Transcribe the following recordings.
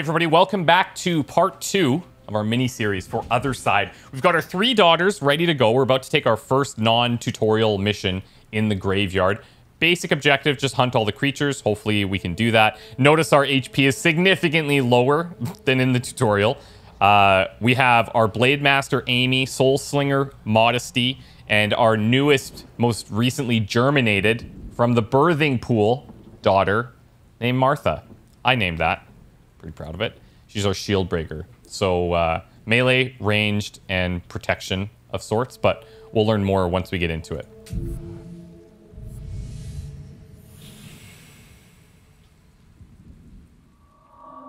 Everybody, welcome back to part two of our mini series for Othercide. We've got our three daughters ready to go. We're about to take our first non tutorial mission in the graveyard. Basic objective just hunt all the creatures. Hopefully, we can do that. Notice our HP is significantly lower than in the tutorial. Uh, we have our Blade Master Amy, Soul Slinger Modesty, and our newest, most recently germinated from the birthing pool daughter named Martha. I named that. Pretty proud of it. She's our shield breaker. So uh, melee, ranged, and protection of sorts, but we'll learn more once we get into it.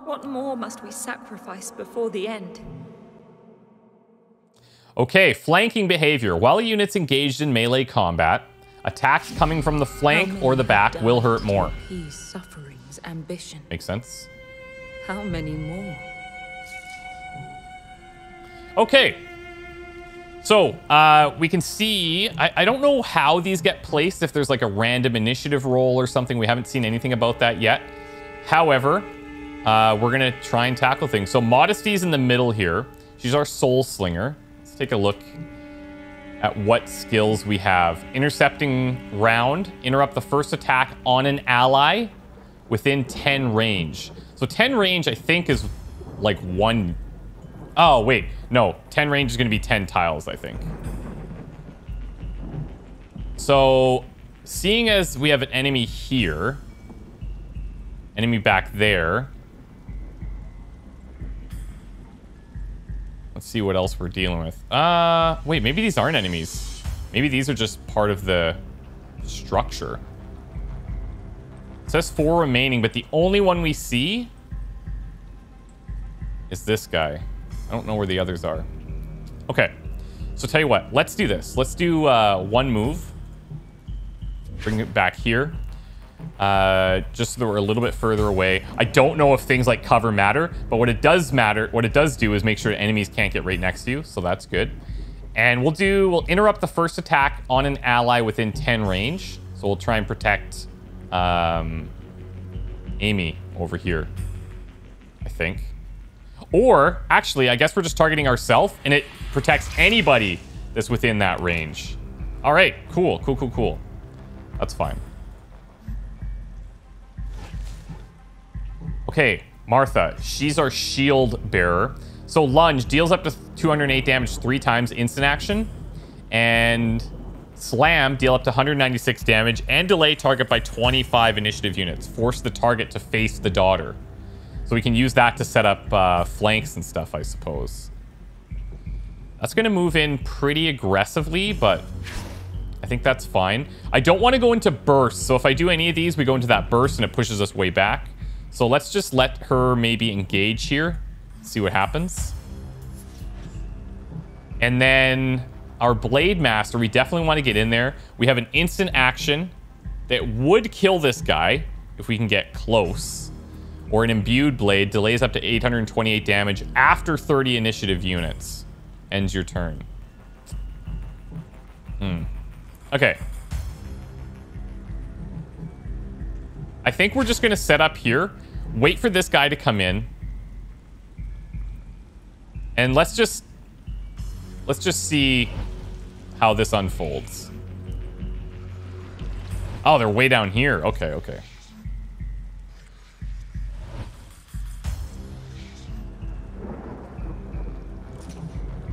What more must we sacrifice before the end? Okay, flanking behavior. While a unit's engaged in melee combat, attacks coming from the flank or the back will hurt more. Peace, sufferings, ambition. Makes sense? How many more? Okay. So, uh, we can see, I, I don't know how these get placed, if there's like a random initiative roll or something. We haven't seen anything about that yet. However, uh, we're going to try and tackle things. So, Modesty's in the middle here. She's our Soul Slinger. Let's take a look at what skills we have. Intercepting round. Interrupt the first attack on an ally within 10 range. So 10 range, I think, is like one... Oh, wait. No, 10 range is going to be 10 tiles, I think. So, seeing as we have an enemy here, enemy back there, let's see what else we're dealing with. Uh, wait, maybe these aren't enemies. Maybe these are just part of the structure. Says four remaining, but the only one we see is this guy. I don't know where the others are. Okay. So tell you what, let's do this. Let's do uh, one move. Bring it back here. Uh, just so that we're a little bit further away. I don't know if things like cover matter, but what it does matter, what it does do is make sure enemies can't get right next to you, so that's good. And we'll do, we'll interrupt the first attack on an ally within 10 range. So we'll try and protect um, Amy over here, I think. Or, actually, I guess we're just targeting ourselves, and it protects anybody that's within that range. All right, cool, cool, cool, cool. That's fine. Okay, Martha. She's our shield bearer. So lunge deals up to 208 damage three times instant action. And slam deal up to 196 damage and delay target by 25 initiative units. Force the target to face the daughter. So we can use that to set up uh, flanks and stuff, I suppose. That's going to move in pretty aggressively, but I think that's fine. I don't want to go into bursts, So if I do any of these, we go into that burst and it pushes us way back. So let's just let her maybe engage here. See what happens. And then our Blade Master, we definitely want to get in there. We have an instant action that would kill this guy if we can get close. Or an Imbued Blade delays up to 828 damage after 30 initiative units. Ends your turn. Hmm. Okay. I think we're just going to set up here, wait for this guy to come in, and let's just let's just see how this unfolds. Oh, they're way down here. Okay, okay.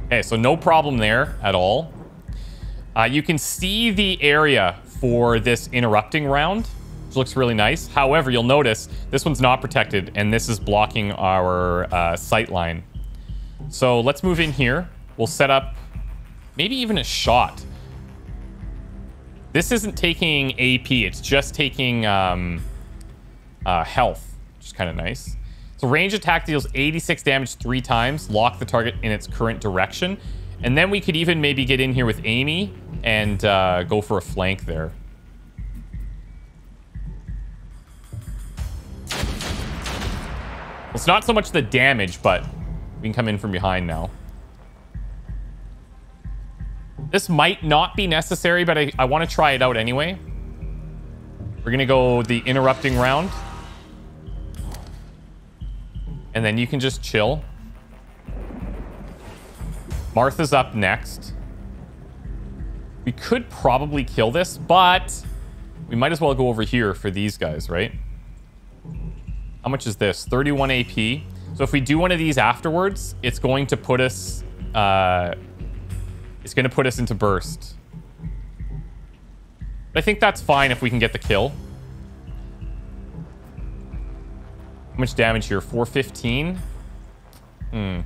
Okay, so no problem there at all. Uh, you can see the area for this interrupting round, which looks really nice. However, you'll notice this one's not protected, and this is blocking our uh, sight line. So let's move in here. We'll set up maybe even a shot. This isn't taking AP, it's just taking um, uh, health, which is kind of nice. So range attack deals 86 damage three times, lock the target in its current direction. And then we could even maybe get in here with Amy and uh, go for a flank there. It's not so much the damage, but we can come in from behind now. This might not be necessary, but I, I want to try it out anyway. We're going to go the interrupting round. And then you can just chill. Martha's up next. We could probably kill this, but we might as well go over here for these guys, right? How much is this? 31 AP. So if we do one of these afterwards, it's going to put us... Uh, it's going to put us into burst. But I think that's fine if we can get the kill. How much damage here? 415? Hmm.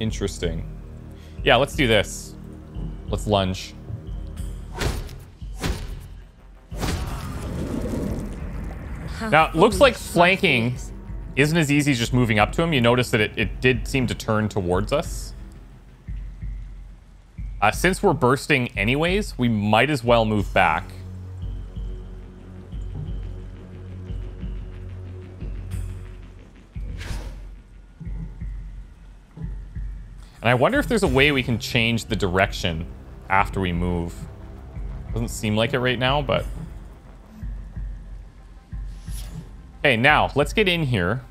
Interesting. Yeah, let's do this. Let's lunge. Now, it looks like flanking is. Isn't as easy as just moving up to him. You notice that it, it did seem to turn towards us. Uh, since we're bursting anyways, we might as well move back. And I wonder if there's a way we can change the direction after we move. Doesn't seem like it right now, but... Okay, now, let's get in here.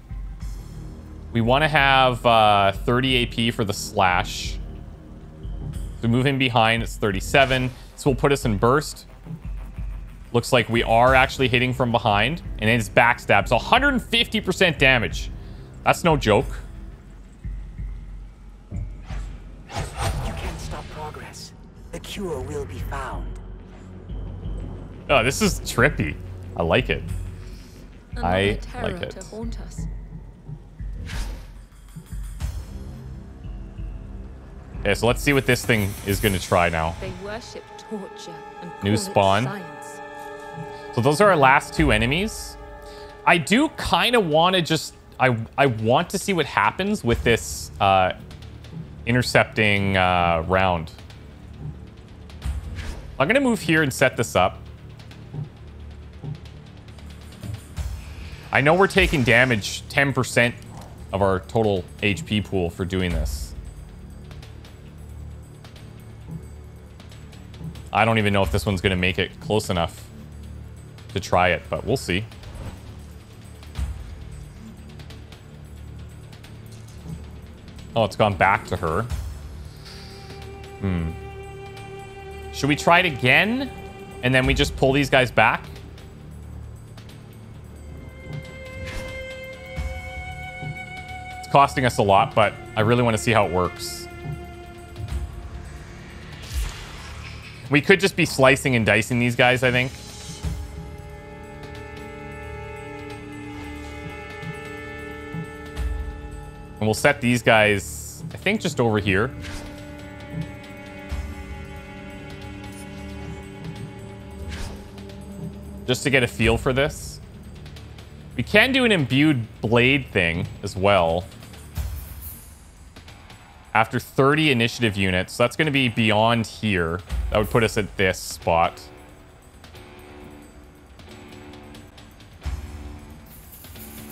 We want to have uh, 30 AP for the slash. So move in behind, it's 37. This will put us in burst. Looks like we are actually hitting from behind. And it's backstab, so 150% damage. That's no joke. You can't stop progress. The cure will be found. Oh, this is trippy. I like it. Another I like it. to haunt us. Okay, so let's see what this thing is going to try now. They worship torture and New spawn. science. So those are our last two enemies. I do kind of want to just... I, I want to see what happens with this uh, intercepting uh, round. I'm going to move here and set this up. I know we're taking damage 10% of our total HP pool for doing this. I don't even know if this one's going to make it close enough to try it, but we'll see. Oh, it's gone back to her. Hmm. Should we try it again? And then we just pull these guys back? Costing us a lot, but I really want to see how it works. We could just be slicing and dicing these guys, I think. And we'll set these guys, I think, just over here. Just to get a feel for this. We can do an imbued blade thing as well. After 30 initiative units, that's going to be beyond here. That would put us at this spot.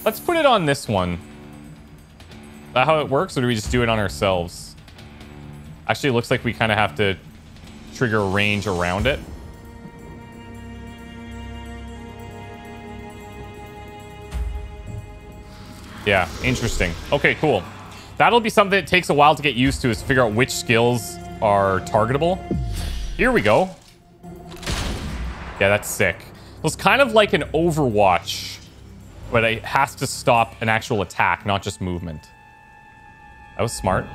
Let's put it on this one. Is that how it works, or do we just do it on ourselves? Actually, it looks like we kind of have to trigger a range around it. Yeah, interesting. Okay, cool. That'll be something that takes a while to get used to is figure out which skills are targetable. Here we go. Yeah, that's sick. It's kind of like an Overwatch, but it has to stop an actual attack, not just movement. That was smart.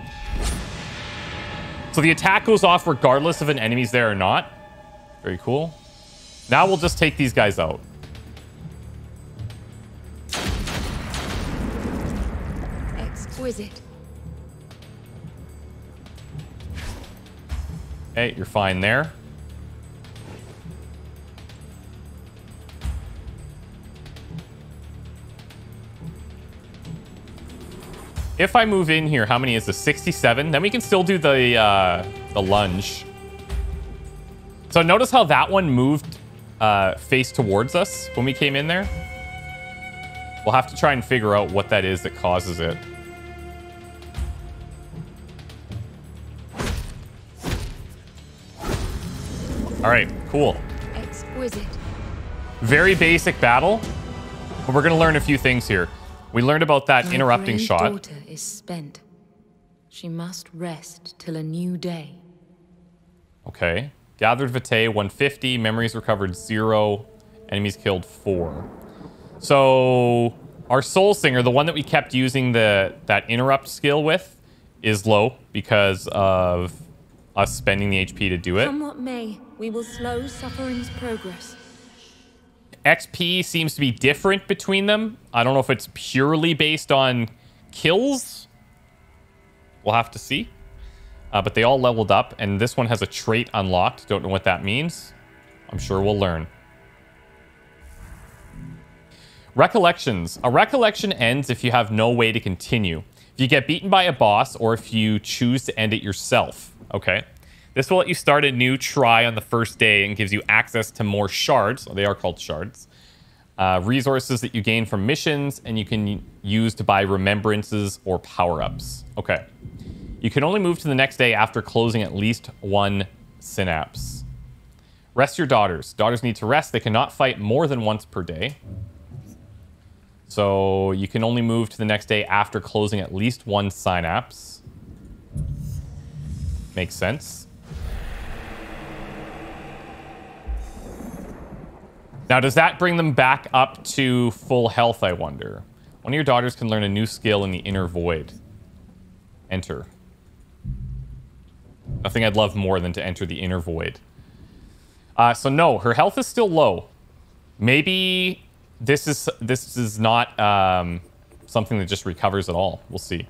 So the attack goes off regardless if an enemy's there or not. Very cool. Now we'll just take these guys out. Exquisite. Okay, you're fine there. If I move in here, how many is this? 67? Then we can still do the, uh, the lunge. So notice how that one moved uh, face towards us when we came in there? We'll have to try and figure out what that is that causes it. All right, cool. Exquisite. Very basic battle, but we're going to learn a few things here. We learned about that My interrupting shot. daughter is spent. She must rest till a new day. Okay. Gathered Vitae 150, memories recovered 0, enemies killed 4. So our Soul Slinger, the one that we kept using the that interrupt skill with, is low because of us spending the HP to do it. Come what may, we will slow suffering's progress. XP seems to be different between them. I don't know if it's purely based on kills. We'll have to see. Uh, but they all leveled up, and this one has a trait unlocked. Don't know what that means. I'm sure we'll learn. Recollections. A recollection ends if you have no way to continue. If you get beaten by a boss, or if you choose to end it yourself. Okay. This will let you start a new try on the first day and gives you access to more shards. They are called shards. Uh, resources that you gain from missions, and you can use to buy remembrances or power ups. Okay. You can only move to the next day after closing at least one synapse. Rest your daughters. Daughters need to rest. They cannot fight more than once per day. So you can only move to the next day after closing at least one synapse. Makes sense. Now, does that bring them back up to full health, I wonder? One of your daughters can learn a new skill in the inner void. Enter. Nothing I'd love more than to enter the inner void. Uh, so no, her health is still low. Maybe this is this is not um, something that just recovers at all. We'll see.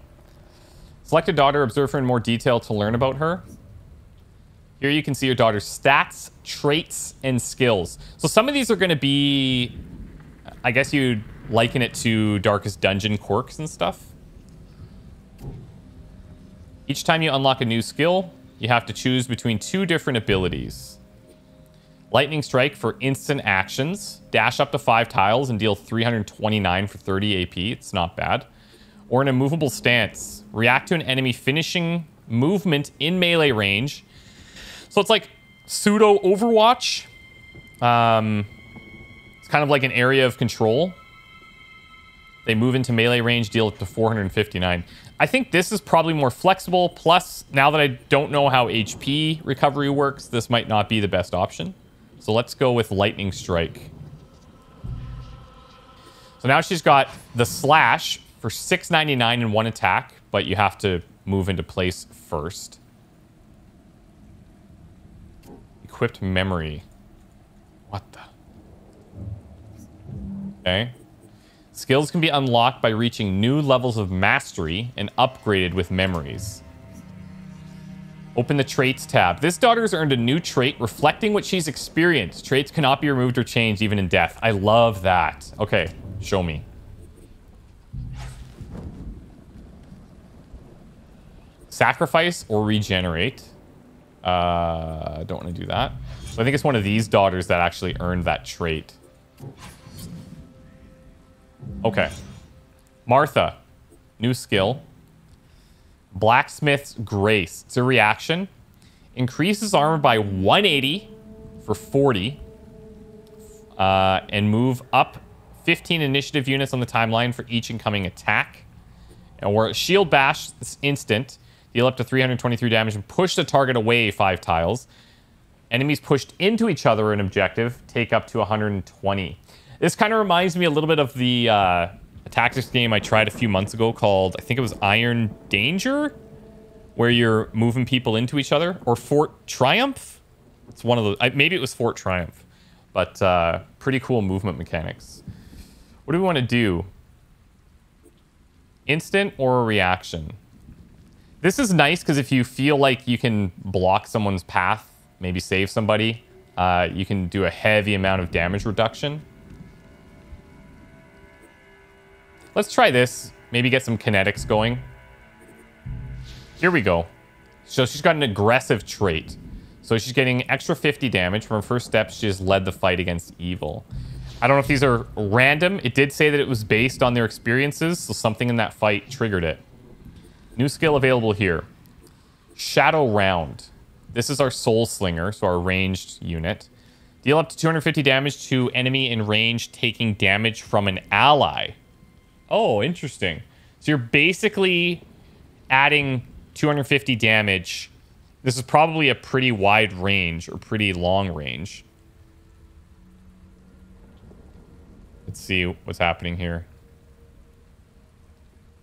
Select a daughter, observe her in more detail to learn about her. Here you can see your daughter's stats, traits, and skills. So some of these are going to be, I guess you'd liken it to Darkest Dungeon quirks and stuff. Each time you unlock a new skill, you have to choose between two different abilities. Lightning Strike for instant actions. Dash up to five tiles and deal 329 for 30 AP. It's not bad. Or an immovable stance. React to an enemy finishing movement in melee range. So it's like pseudo Overwatch. Um, it's kind of like an area of control. They move into melee range, deal up to 459. I think this is probably more flexible. Plus, now that I don't know how HP recovery works, this might not be the best option. So let's go with Lightning Strike. So now she's got the Slash for 699 in one attack, but you have to move into place first. Equipped Memory. What the? Okay. Skills can be unlocked by reaching new levels of mastery and upgraded with memories. Open the Traits tab. This daughter's earned a new trait reflecting what she's experienced. Traits cannot be removed or changed even in death. I love that. Okay, show me. Sacrifice or regenerate. Uh, don't want to do that. So I think it's one of these daughters that actually earned that trait. Okay. Martha. New skill. Blacksmith's Grace. It's a reaction. Increases armor by 180 for 40. Uh, and move up 15 initiative units on the timeline for each incoming attack. Or shield bash this instant. Deal up to 323 damage and push the target away five tiles. Enemies pushed into each other in objective take up to 120. This kind of reminds me a little bit of the uh, tactics game I tried a few months ago called, I think it was Iron Danger, where you're moving people into each other, or Fort Triumph. It's one of the, maybe it was Fort Triumph, but uh, pretty cool movement mechanics. What do we want to do? Instant or a reaction? This is nice because if you feel like you can block someone's path, maybe save somebody, uh, you can do a heavy amount of damage reduction. Let's try this. Maybe get some kinetics going. Here we go. So she's got an aggressive trait. So she's getting extra 50 damage. From her first step, she has led the fight against evil. I don't know if these are random. It did say that it was based on their experiences, so something in that fight triggered it. New skill available here. Shadow Round. This is our Soul Slinger, so our ranged unit. Deal up to 250 damage to enemy in range taking damage from an ally. Oh, interesting. So you're basically adding 250 damage. This is probably a pretty wide range or pretty long range. Let's see what's happening here.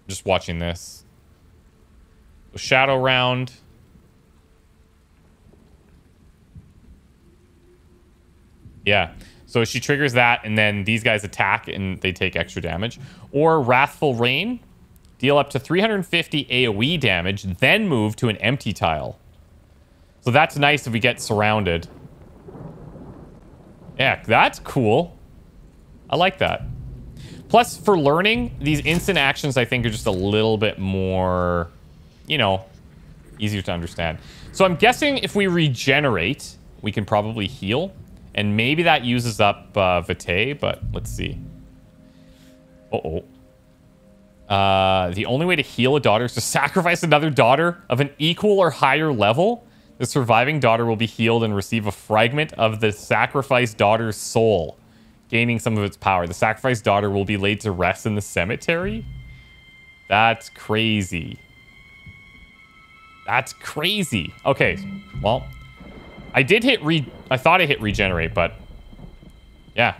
Just watching this. Shadow round. Yeah. So she triggers that, and then these guys attack and they take extra damage. Or Wrathful Rain. Deal up to 350 AoE damage, then move to an empty tile. So that's nice if we get surrounded. Yeah, that's cool. I like that. Plus, for learning, these instant actions, I think, are just a little bit more, you know, easier to understand. So I'm guessing if we regenerate, we can probably heal. And maybe that uses up uh, Vitae, but let's see. Uh-oh. Uh, the only way to heal a daughter is to sacrifice another daughter of an equal or higher level. The surviving daughter will be healed and receive a fragment of the sacrificed daughter's soul, gaining some of its power. The sacrificed daughter will be laid to rest in the cemetery? That's crazy. That's crazy. Okay, well, I did hit re... I thought I hit regenerate, but... Yeah.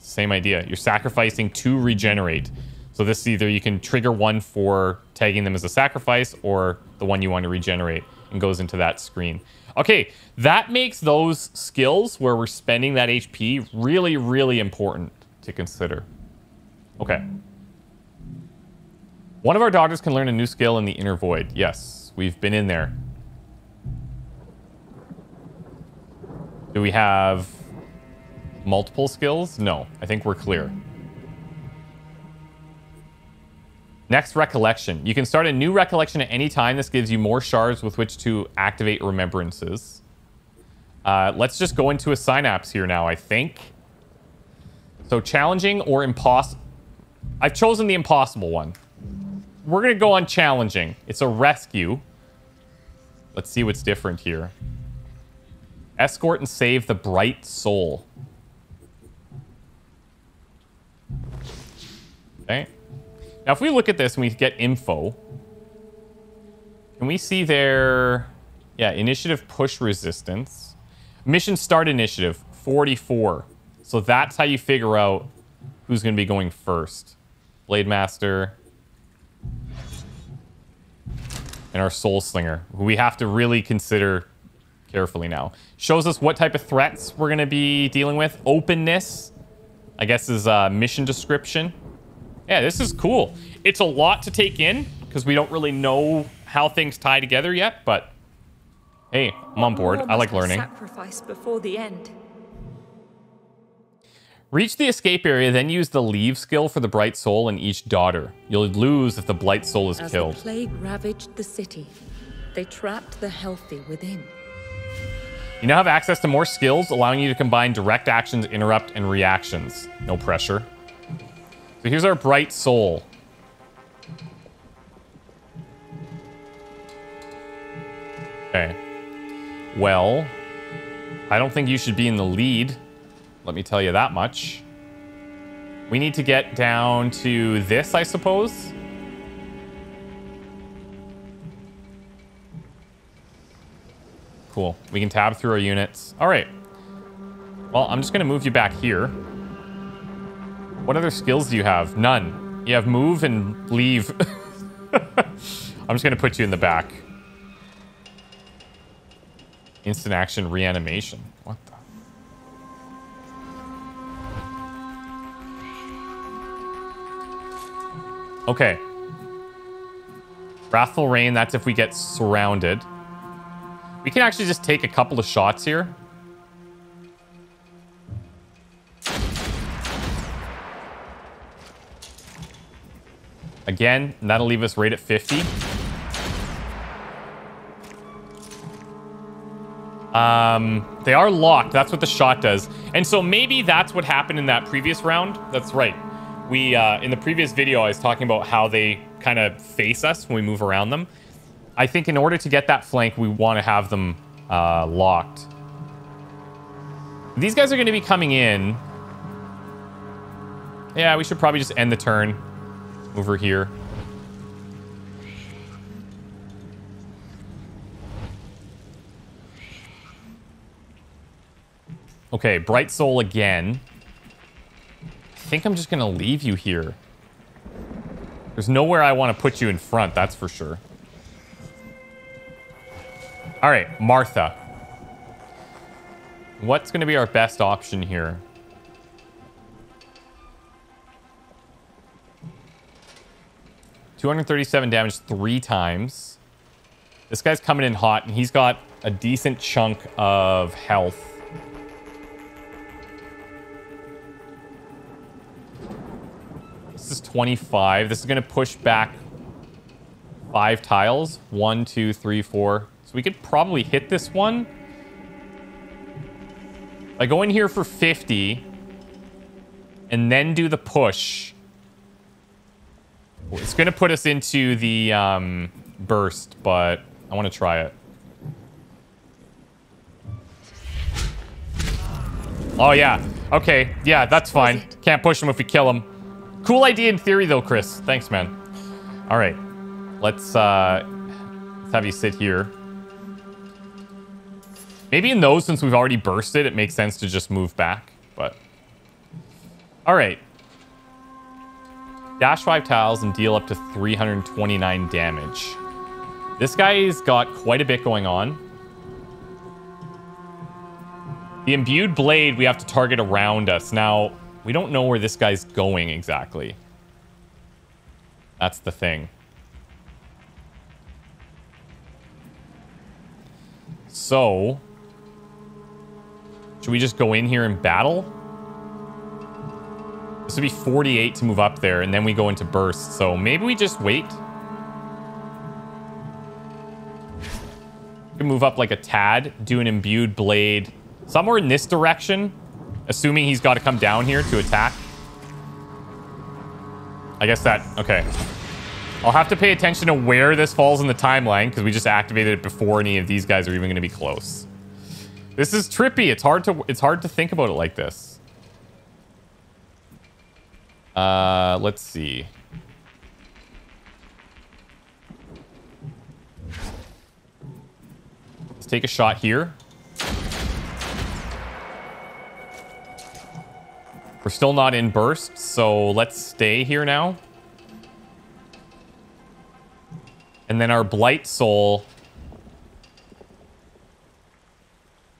Same idea. You're sacrificing to regenerate. So this either you can trigger one for tagging them as a sacrifice or the one you want to regenerate and goes into that screen. Okay, that makes those skills where we're spending that HP really, really important to consider. Okay. One of our daughters can learn a new skill in the inner void. Yes, we've been in there. Do we have multiple skills? No, I think we're clear. Next, recollection. You can start a new recollection at any time. This gives you more shards with which to activate remembrances. Uh, let's just go into a synapse here now, I think. So challenging or impossible. I've chosen the impossible one. We're going to go on challenging. It's a rescue. Let's see what's different here. Escort and save the bright soul. Okay. Now, if we look at this and we get info, can we see their, yeah, initiative push resistance? Mission start initiative, 44. So that's how you figure out who's going to be going first. Blade Master. And our Soul Slinger. Who we have to really consider carefully now. Shows us what type of threats we're going to be dealing with. Openness, I guess, is a mission description. Yeah, this is cool. It's a lot to take in because we don't really know how things tie together yet, but hey, I'm on board. I like learning. Sacrifice before the end. Reach the escape area, then use the leave skill for the bright soul and each daughter. You'll lose if the blight soul is As killed. the plague ravaged the city, they trapped the healthy within. You now have access to more skills, allowing you to combine direct actions, interrupt, and reactions. No pressure. So here's our bright soul. Okay. Well, I don't think you should be in the lead. Let me tell you that much. We need to get down to this, I suppose. Cool. We can tab through our units. All right. Well, I'm just going to move you back here. What other skills do you have? None. You have move and leave. I'm just going to put you in the back. Instant action reanimation. Okay. Wrathful Rain, that's if we get surrounded. We can actually just take a couple of shots here. Again, that'll leave us right at 50. Um, they are locked. That's what the shot does. And so maybe that's what happened in that previous round. That's right. We, uh, in the previous video, I was talking about how they kind of face us when we move around them. I think in order to get that flank, we want to have them uh, locked. These guys are going to be coming in. Yeah, we should probably just end the turn over here. Okay, Bright Soul again. I think I'm just going to leave you here. There's nowhere I want to put you in front, that's for sure. All right, Martha. What's going to be our best option here? Two hundred thirty-seven damage three times. This guy's coming in hot, and he's got a decent chunk of health. This is 25. This is going to push back five tiles. One, two, three, four. So we could probably hit this one. I go in here for 50 and then do the push. It's going to put us into the um, burst, but I want to try it. Oh, yeah. Okay. Yeah, that's fine. Can't push him if we kill him. Cool idea in theory, though, Chris. Thanks, man. All right. Let's, uh, let's have you sit here. Maybe in those, since we've already bursted, it makes sense to just move back, but... All right. Dash 5 tiles and deal up to 329 damage. This guy's got quite a bit going on. The imbued blade we have to target around us. Now, we don't know where this guy's going exactly. That's the thing. So, should we just go in here and battle? This would be 48 to move up there, and then we go into burst. So maybe we just wait. We can move up like a tad, do an imbued blade somewhere in this direction, assuming he's got to come down here to attack. I guess that, okay. I'll have to pay attention to where this falls in the timeline because we just activated it before any of these guys are even going to be close. This is trippy. It's hard to it's hard to think about it like this. Uh, let's see. Let's take a shot here. We're still not in burst, so let's stay here now. And then our Blight Soul.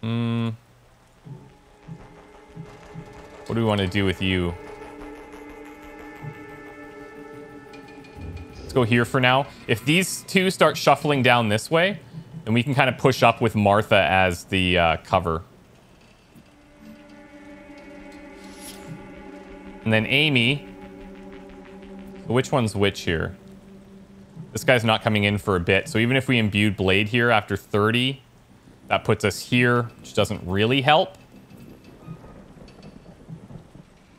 Hmm. What do we want to do with you? Let's go here for now. If these two start shuffling down this way, then we can kind of push up with Martha as the uh, cover. And then Amy. Which one's which here? This guy's not coming in for a bit. So even if we imbued Blade here after 30, that puts us here, which doesn't really help.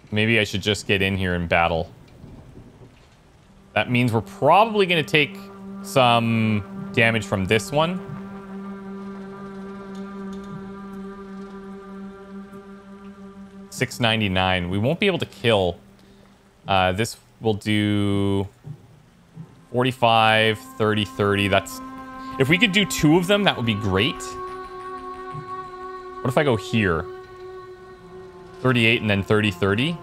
Maybe I should just get in here and battle. That means we're probably going to take some damage from this one. Six ninety nine. We won't be able to kill. Uh, this will do 45, 30, 30. That's if we could do two of them, that would be great. What if I go here? 38 and then 30, 30.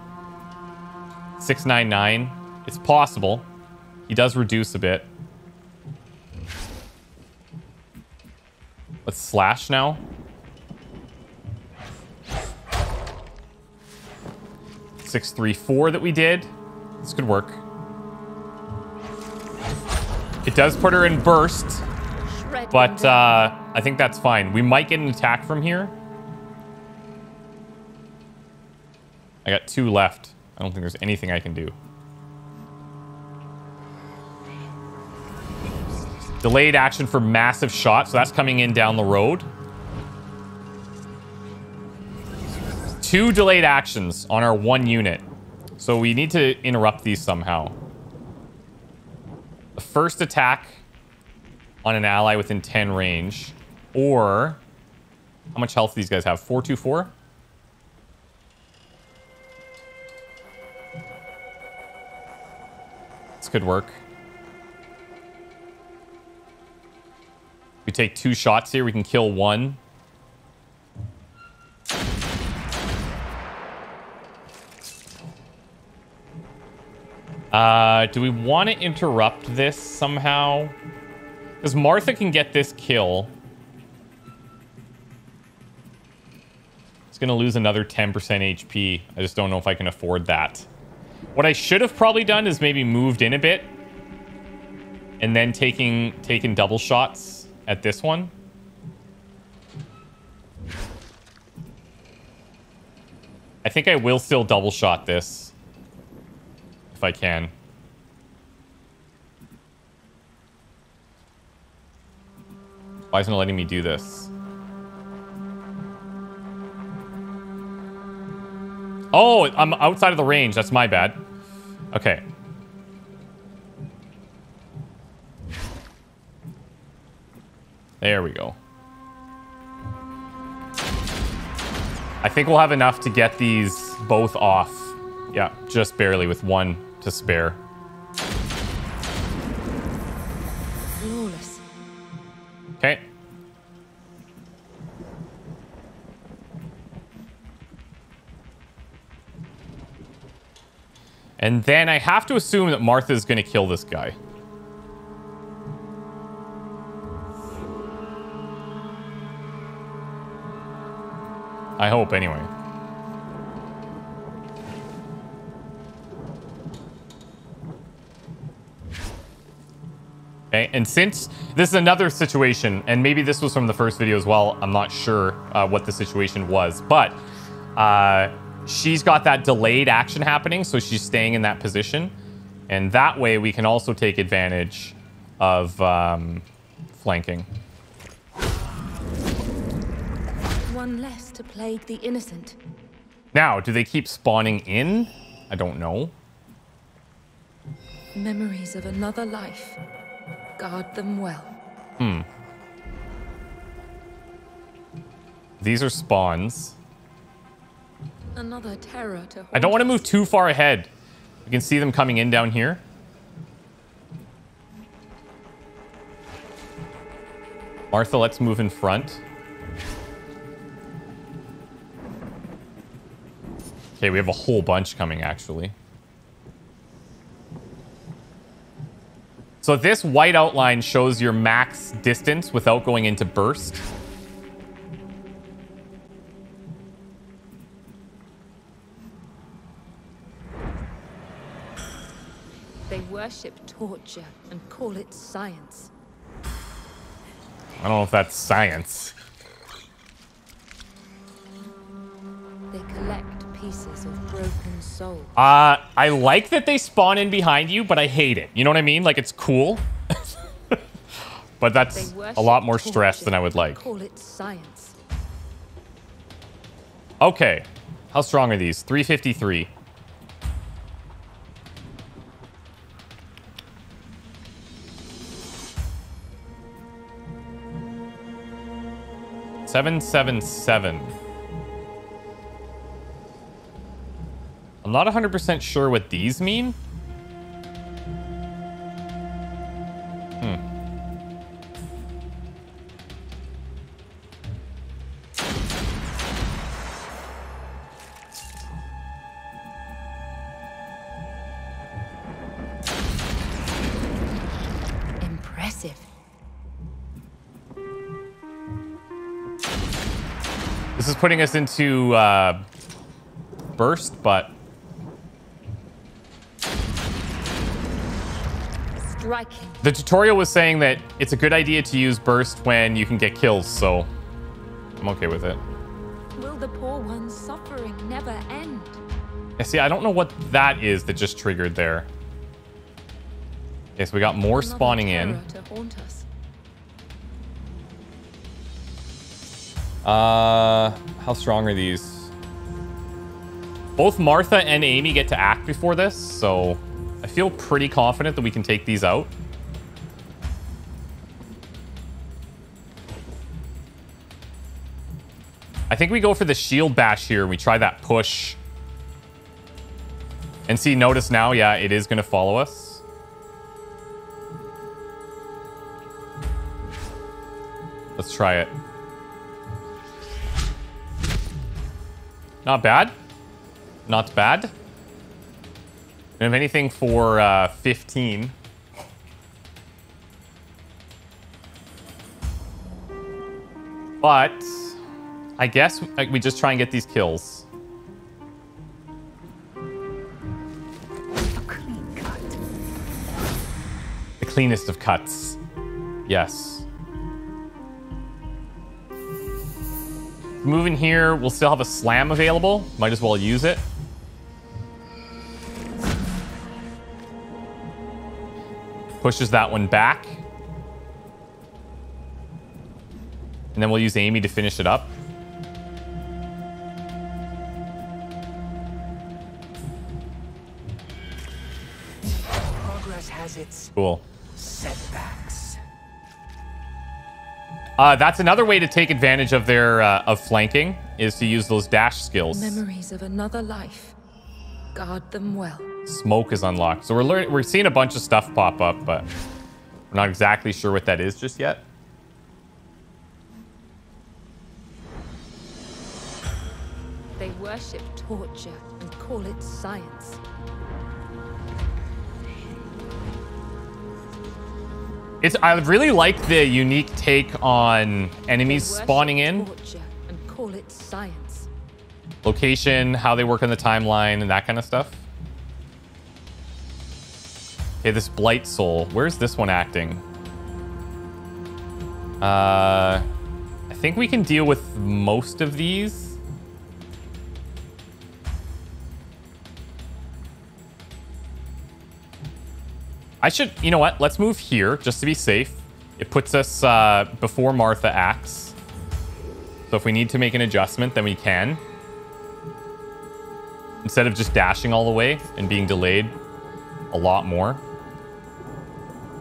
699. It's possible. He does reduce a bit. Let's slash now. Six, three, four that we did. This could work. It does put her in burst, but uh, I think that's fine. We might get an attack from here. I got two left. I don't think there's anything I can do. Delayed action for massive shot, so that's coming in down the road. two delayed actions on our one unit. So we need to interrupt these somehow. The first attack on an ally within 10 range. Or, how much health these guys have? 424? This could work. We take two shots here. We can kill one. Uh, do we want to interrupt this somehow? Because Martha can get this kill. It's going to lose another 10% HP. I just don't know if I can afford that. What I should have probably done is maybe moved in a bit. And then taking taking double shots at this one. I think I will still double shot this. If I can. Why isn't it letting me do this? Oh, I'm outside of the range. That's my bad. Okay. There we go. I think we'll have enough to get these both off. Yeah, just barely with one to spare. Flawless. Okay. And then I have to assume that Martha's going to kill this guy. I hope, anyway. Okay, and since this is another situation, and maybe this was from the first video as well, I'm not sure uh, what the situation was, but uh, she's got that delayed action happening, so she's staying in that position. And that way we can also take advantage of um, flanking. One less to plague the innocent. Now, do they keep spawning in? I don't know. Memories of another life. Guard them well. Hmm. These are spawns. Another terror to I don't want to move too far ahead. We can see them coming in down here. Martha, let's move in front. Okay, we have a whole bunch coming, actually. So this white outline shows your max distance without going into burst. They worship torture and call it science. I don't know if that's science. They collect pieces of broken souls. Uh, I like that they spawn in behind you, but I hate it. You know what I mean? Like, it's cool. but that's a lot more stress than I would like. Call it science. Okay. How strong are these? 353. Seven seven seven. Not 100% sure what these mean. Hmm. Impressive. This is putting us into uh, burst, but Striking. the tutorial was saying that it's a good idea to use burst when you can get kills, so I'm okay with it. Will the poor one's suffering never end? Yeah, see, I don't know what that is that just triggered there. Okay, so we got more Another spawning in. To haunt us. Uh, how strong are these? Both Martha and Amy get to act before this, so I feel pretty confident that we can take these out. I think we go for the shield bash here. We try that push. And see, notice now, yeah, it is going to follow us. Let's try it. Not bad. Not bad. Don't have anything for uh, 15. But I guess like, we just try and get these kills. A clean cut. The cleanest of cuts. Yes. Moving here, we'll still have a slam available. Might as well use it. Pushes that one back. And then we'll use Amy to finish it up. Progress has its Cool. setbacks. Uh, that's another way to take advantage of their uh, of flanking is to use those dash skills. Memories of another life. Guard them well. Smoke is unlocked, so we're learning. We're seeing a bunch of stuff pop up, but we're not exactly sure what that is just yet. They worship torture and call it science. It's. I really like the unique take on enemies spawning in, and call it science. location, how they work on the timeline, and that kind of stuff. Okay, this blight soul. Where's this one acting? Uh, I think we can deal with most of these. I should, you know what? Let's move here just to be safe. It puts us uh, before Martha acts. So if we need to make an adjustment, then we can. Instead of just dashing all the way and being delayed a lot more.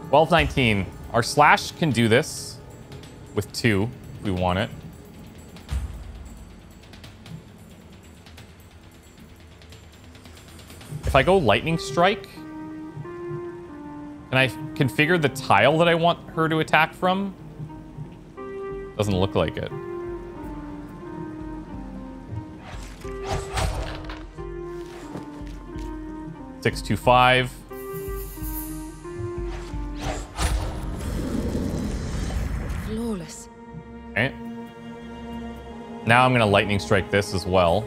1219. Our slash can do this with two if we want it. If I go lightning strike, can I configure the tile that I want her to attack from? Doesn't look like it. Six two five. Now I'm gonna lightning strike this as well.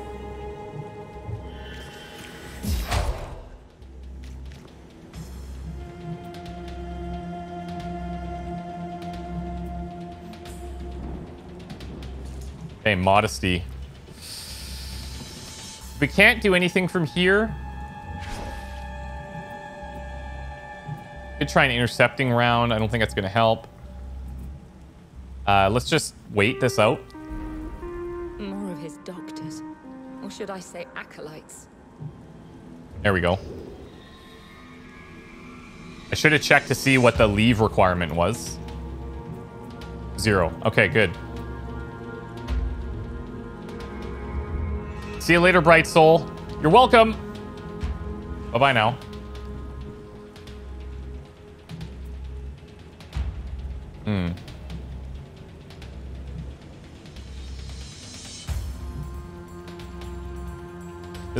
Okay, modesty. We can't do anything from here. Could try an intercepting round. I don't think that's gonna help. Uh, let's just wait this out. Should I say acolytes? There we go. I should have checked to see what the leave requirement was. Zero. Okay, good. See you later, Bright Soul. You're welcome. Bye-bye now.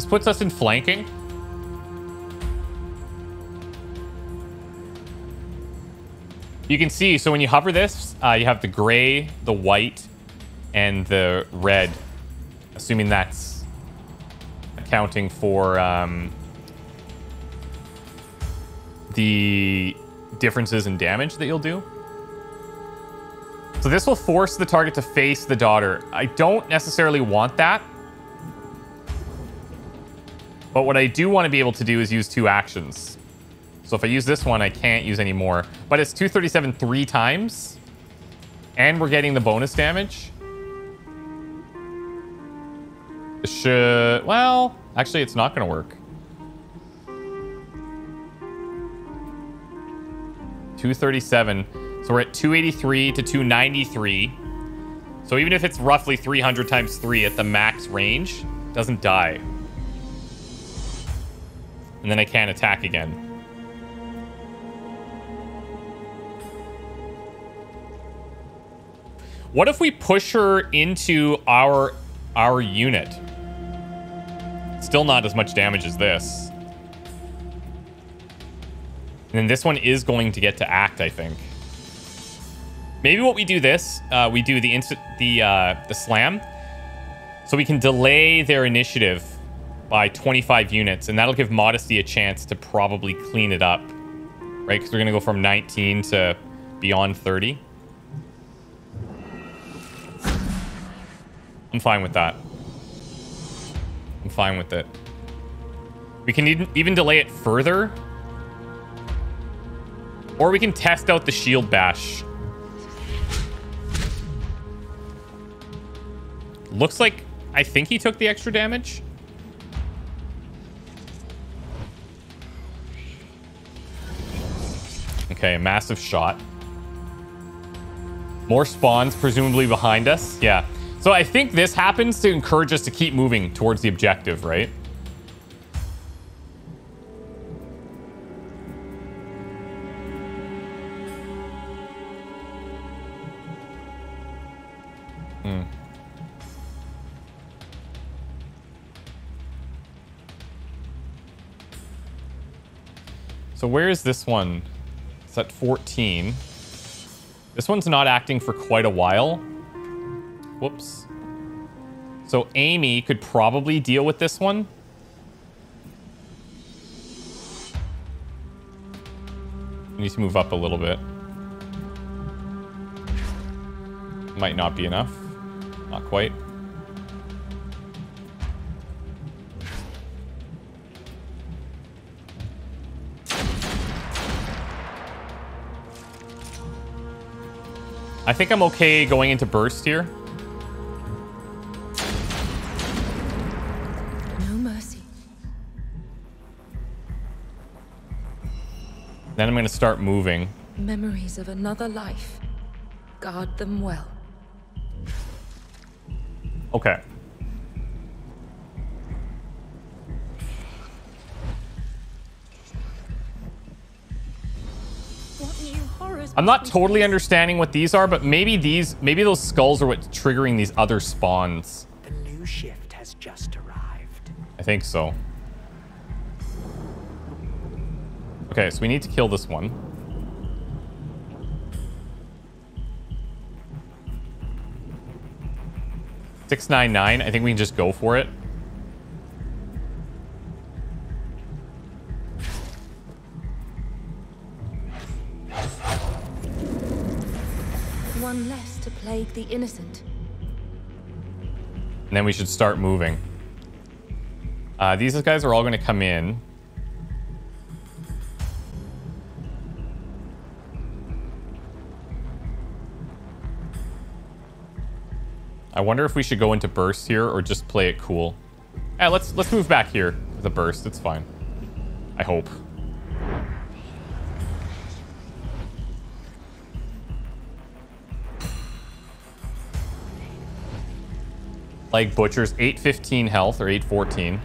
Puts us in flanking. You can see, so when you hover this, uh, you have the gray, the white, and the red. Assuming that's accounting for um, the differences in damage that you'll do. So this will force the target to face the daughter. I don't necessarily want that. But what I do want to be able to do is use two actions. So if I use this one, I can't use any more. But it's 237 three times. And we're getting the bonus damage. Should... Well, actually, it's not going to work. 237. So we're at 283 to 293. So even if it's roughly 300 times 3 at the max range, doesn't die. And then I can't attack again. What if we push her into our our unit? Still not as much damage as this. And then this one is going to get to act, I think. Maybe what we do this, uh, we do the instant the uh, the slam, so we can delay their initiative by 25 units, and that'll give Modesty a chance to probably clean it up, right? Because we're gonna go from 19 to beyond 30. I'm fine with that. I'm fine with it. We can even delay it further. Or we can test out the shield bash. Looks like I think he took the extra damage. Okay, a massive shot. More spawns presumably behind us. Yeah. So I think this happens to encourage us to keep moving towards the objective, right? Hmm. So where is this one? It's at 14. This one's not acting for quite a while. Whoops. So Amy could probably deal with this one. Need to move up a little bit. Might not be enough. Not quite. I think I'm okay going into burst here. No mercy. Then I'm going to start moving. Memories of another life. Guard them well. Okay. I'm not totally understanding what these are, but maybe these, maybe those skulls are what's triggering these other spawns. The new shift has just arrived. I think so. Okay, so we need to kill this one. Six nine nine. I think we can just go for it. The innocent. And then we should start moving. Uh, these guys are all going to come in. I wonder if we should go into burst here or just play it cool. Eh, let's let's move back here with a burst. It's fine. I hope. Like Butcher's 815 health or 814.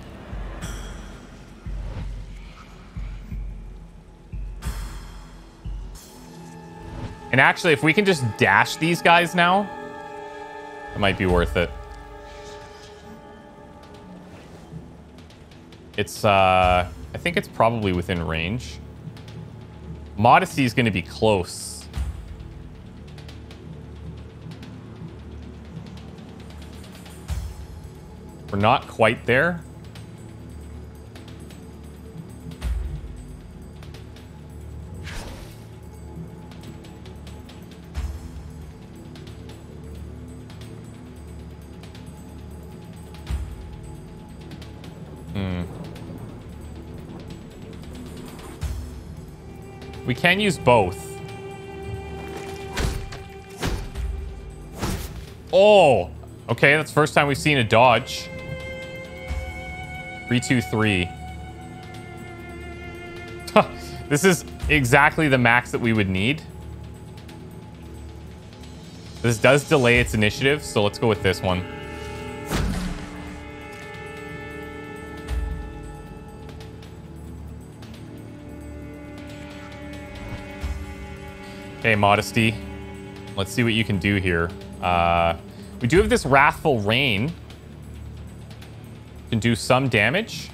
And actually, if we can just dash these guys now, it might be worth it. It's, uh, I think it's probably within range. Modesty is going to be close. We're not quite there. Hmm. We can use both. Oh! Okay, that's the first time we've seen a dodge. Three, two, three. this is exactly the max that we would need. This does delay its initiative, so let's go with this one. Okay, Modesty. Let's see what you can do here. Uh, we do have this Wrathful Rain. Can do some damage.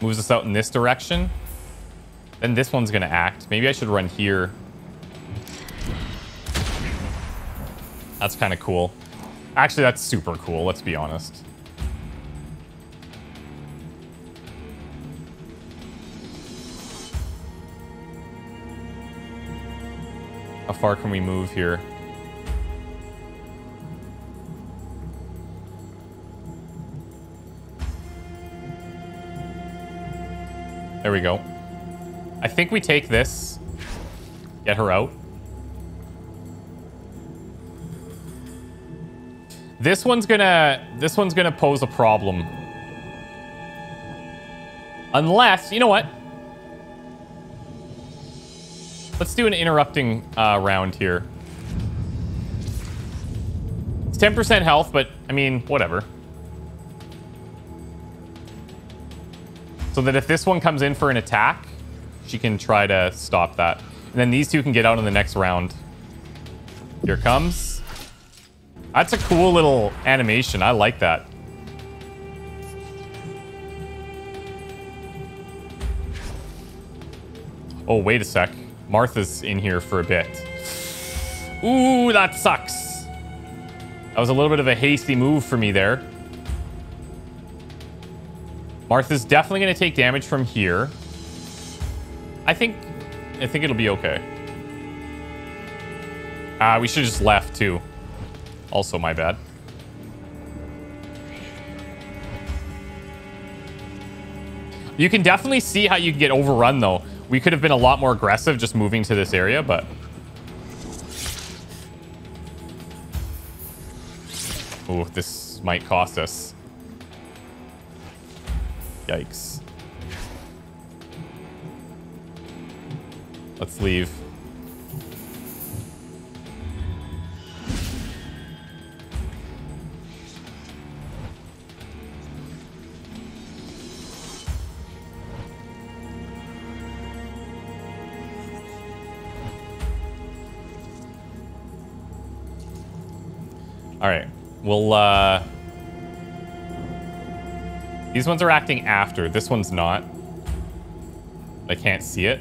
Moves us out in this direction. Then this one's going to act. Maybe I should run here. That's kind of cool. Actually, that's super cool, let's be honest. How far can we move here? There we go. I think we take this. Get her out. This one's gonna this one's gonna pose a problem. Unless, you know what? Let's do an interrupting uh, round here. It's 10% health, but I mean, whatever. So that if this one comes in for an attack, she can try to stop that. And then these two can get out in the next round. Here comes. That's a cool little animation. I like that. Oh, wait a sec. Martha's in here for a bit. Ooh, that sucks. That was a little bit of a hasty move for me there. Martha's definitely going to take damage from here. I think... I think it'll be okay. Ah, uh, we should just left, too. Also my bad. You can definitely see how you get overrun, though. We could have been a lot more aggressive just moving to this area, but... Ooh, this might cost us. Yikes. Let's leave. All right. We'll, uh... These ones are acting after. This one's not. I can't see it.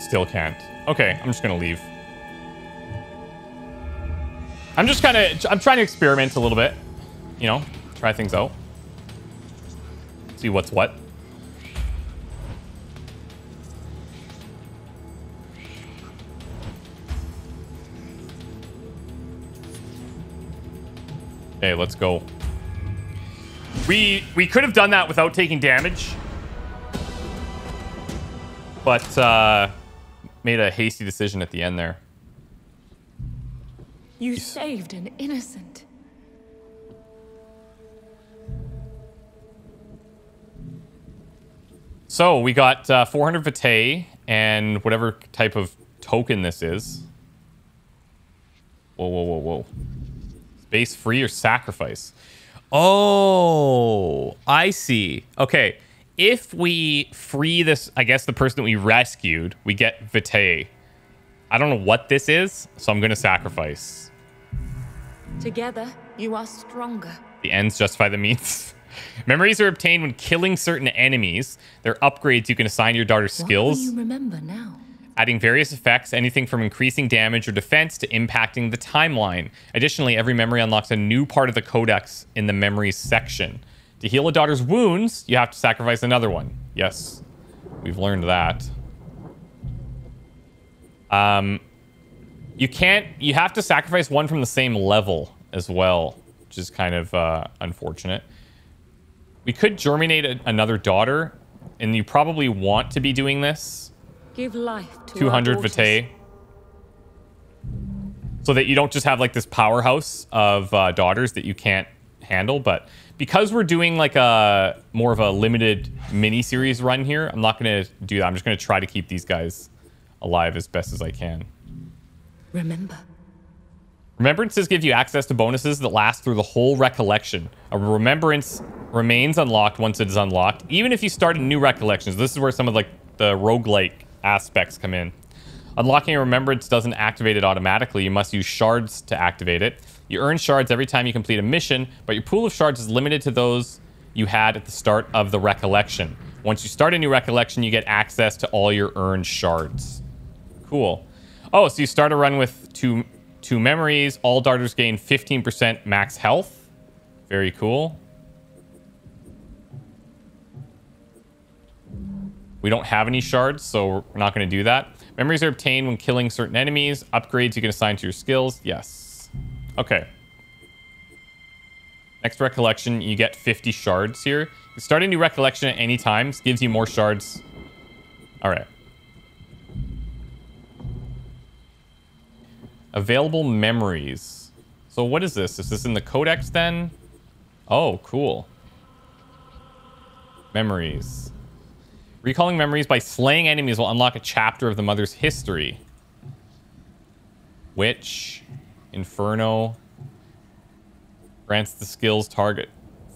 Still can't. Okay, I'm just gonna leave. I'm just kind of... I'm trying to experiment a little bit. You know, try things out. See what's what. Okay, let's go. We we could have done that without taking damage. But uh made a hasty decision at the end there. You saved an innocent. So we got uh, 400 vitae and whatever type of token this is. Whoa, whoa, whoa, whoa. Base free or sacrifice? Oh, I see. Okay. If we free this, I guess the person that we rescued, we get Vitae. I don't know what this is, so I'm going to sacrifice. Together, you are stronger. The ends justify the means. Memories are obtained when killing certain enemies. They're upgrades you can assign your daughter's skills. What do you remember now? Adding various effects, anything from increasing damage or defense to impacting the timeline. Additionally, every memory unlocks a new part of the codex in the memories section. To heal a daughter's wounds, you have to sacrifice another one. Yes, we've learned that. Um, you can't, you have to sacrifice one from the same level as well, which is kind of uh, unfortunate. We could germinate a, another daughter, and you probably want to be doing this Give life to 200 vitae. So that you don't just have like this powerhouse of uh, daughters that you can't handle. But because we're doing like a more of a limited mini series run here, I'm not going to do that. I'm just going to try to keep these guys alive as best as I can. Remember. Remembrances give you access to bonuses that last through the whole recollection. A remembrance remains unlocked once it is unlocked. Even if you start a new recollections, this is where some of like the roguelike aspects come in. Unlocking a remembrance doesn't activate it automatically. You must use shards to activate it. You earn shards every time you complete a mission, but your pool of shards is limited to those you had at the start of the recollection. Once you start a new recollection, you get access to all your earned shards. Cool. Oh, so you start a run with two two memories. All daughters gain 15% max health. Very cool. We don't have any shards, so we're not going to do that. Memories are obtained when killing certain enemies. Upgrades you can assign to your skills. Yes. Okay. Next recollection, you get 50 shards here. Start a new recollection at any time. This gives you more shards. All right. Available memories. So what is this? Is this in the codex then? Oh, cool. Memories. Recalling memories by slaying enemies will unlock a chapter of the mother's history. Witch. Inferno. Grants the skills target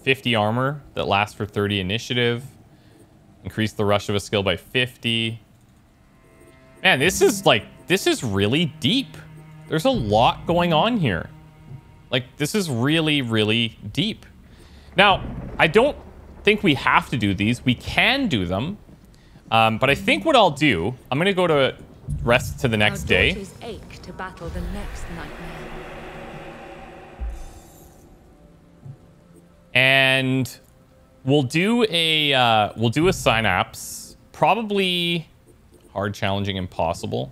50 armor that lasts for 30 initiative. Increase the rush of a skill by 50. Man, this is like, this is really deep. There's a lot going on here. Like, this is really, really deep. Now, I don't think we have to do these. We can do them. Um, but I think what I'll do, I'm going to go to rest to the next day. ache to battle the next nightmare. and we'll do a uh, we'll do a synapse probably hard challenging impossible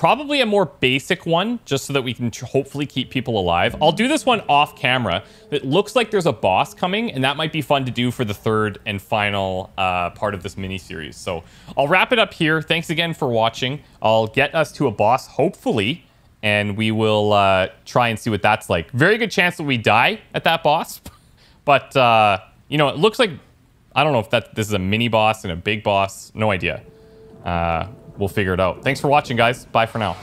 probably a more basic one just so that we can hopefully keep people alive. I'll do this one off camera. It looks like there's a boss coming and that might be fun to do for the third and final uh, part of this mini series so i'll wrap it up here. Thanks again for watching. I'll get us to a boss hopefully and we will uh, try and see what that's like. Very good chance that we die at that boss But uh, you know, it looks like I don't know if that this is a mini boss and a big boss. No idea. Uh, we'll figure it out. Thanks for watching, guys. Bye for now.